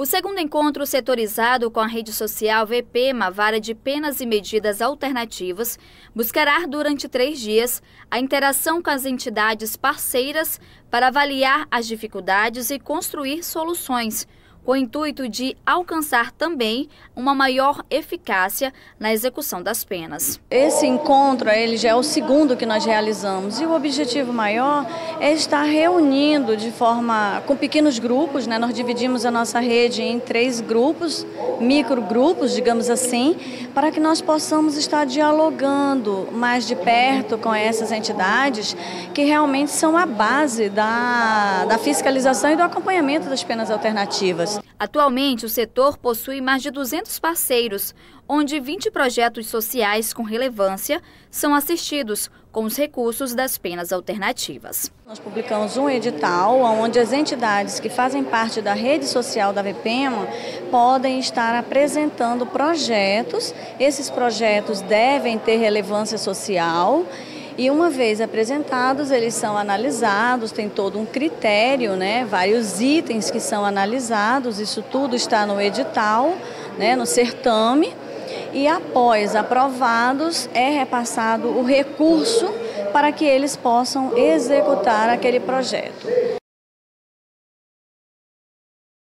O segundo encontro setorizado com a rede social VPMA, Vara de Penas e Medidas Alternativas, buscará durante três dias a interação com as entidades parceiras para avaliar as dificuldades e construir soluções com o intuito de alcançar também uma maior eficácia na execução das penas. Esse encontro ele já é o segundo que nós realizamos e o objetivo maior é estar reunindo de forma com pequenos grupos, né? Nós dividimos a nossa rede em três grupos, microgrupos, digamos assim, para que nós possamos estar dialogando mais de perto com essas entidades que realmente são a base da, da fiscalização e do acompanhamento das penas alternativas. Atualmente, o setor possui mais de 200 parceiros, onde 20 projetos sociais com relevância são assistidos com os recursos das penas alternativas. Nós publicamos um edital onde as entidades que fazem parte da rede social da VPEMA podem estar apresentando projetos. Esses projetos devem ter relevância social e uma vez apresentados, eles são analisados, tem todo um critério, né? vários itens que são analisados, isso tudo está no edital, né? no certame. E após aprovados, é repassado o recurso para que eles possam executar aquele projeto.